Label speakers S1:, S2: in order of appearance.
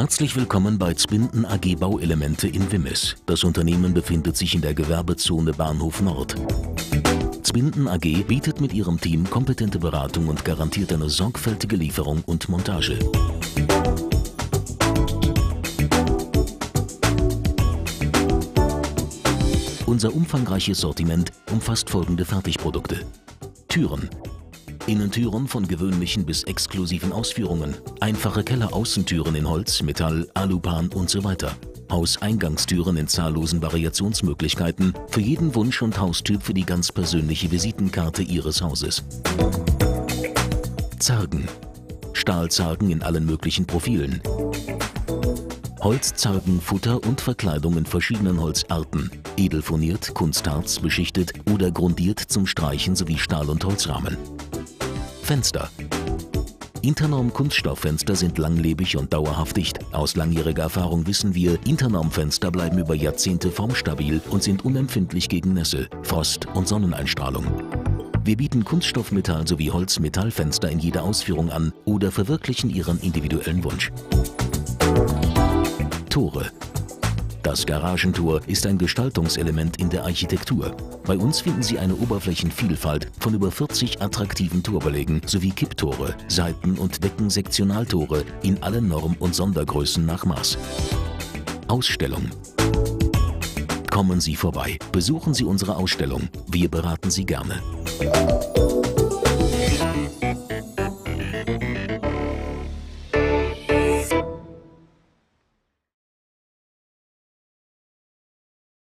S1: Herzlich willkommen bei Zbinden AG Bauelemente in Wimmis. Das Unternehmen befindet sich in der Gewerbezone Bahnhof Nord. Zbinden AG bietet mit ihrem Team kompetente Beratung und garantiert eine sorgfältige Lieferung und Montage. Unser umfangreiches Sortiment umfasst folgende Fertigprodukte. Türen. Innentüren von gewöhnlichen bis exklusiven Ausführungen. Einfache Kelleraußentüren in Holz, Metall, Alupan und so weiter. Hauseingangstüren in zahllosen Variationsmöglichkeiten. Für jeden Wunsch und Haustyp für die ganz persönliche Visitenkarte Ihres Hauses. Zargen. Stahlzargen in allen möglichen Profilen. Holzzargen, Futter und Verkleidung in verschiedenen Holzarten, edelfurniert, kunstharz, beschichtet oder grundiert zum Streichen sowie Stahl- und Holzrahmen. Fenster. Internorm Kunststofffenster sind langlebig und dauerhaft dicht. Aus langjähriger Erfahrung wissen wir, Internorm-Fenster bleiben über Jahrzehnte formstabil und sind unempfindlich gegen Nässe, Frost und Sonneneinstrahlung. Wir bieten Kunststoffmetall sowie Holz-Metallfenster in jeder Ausführung an oder verwirklichen Ihren individuellen Wunsch. Tore. Das Garagentor ist ein Gestaltungselement in der Architektur. Bei uns finden Sie eine Oberflächenvielfalt von über 40 attraktiven Torbelegen sowie Kipptore, Seiten- und Deckensektionaltore in allen Norm- und Sondergrößen nach Maß. Ausstellung. Kommen Sie vorbei, besuchen Sie unsere Ausstellung. Wir beraten Sie gerne.